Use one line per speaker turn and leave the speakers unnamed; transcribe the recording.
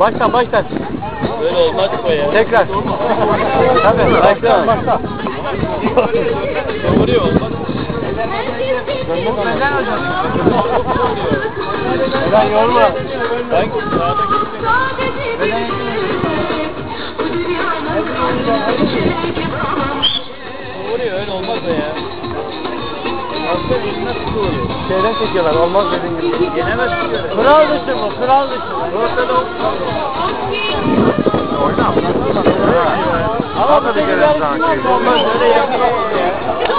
Baştan baştan.
Böyle olmaz bu ya.
Tekrar. Tabii baştan baştan.
Vuruyor olmaz.
Neden hocam? Neden yorma?
Ben sağda gittim. Vuruyor öyle olmaz o ya.
Şeyden çekiyorlar olmaz dediğin gibi.
Yenemez ki böyle.
Kral dışı bu kral dışı.
Ortada
Oyna.
Ama
Hadi bir kere daha.
Olmaz öyle yapamaz ya.